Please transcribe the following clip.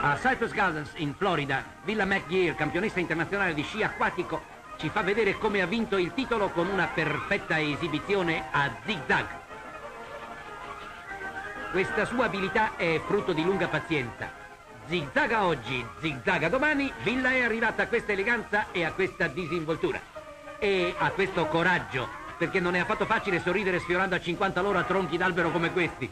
A Cypress Gardens, in Florida, Villa McGear, campionessa internazionale di sci acquatico, ci fa vedere come ha vinto il titolo con una perfetta esibizione a zig-zag. Questa sua abilità è frutto di lunga pazienza. Zigzaga oggi, zigzaga domani, Villa è arrivata a questa eleganza e a questa disinvoltura. E a questo coraggio, perché non è affatto facile sorridere sfiorando a 50 all'ora tronchi d'albero come questi.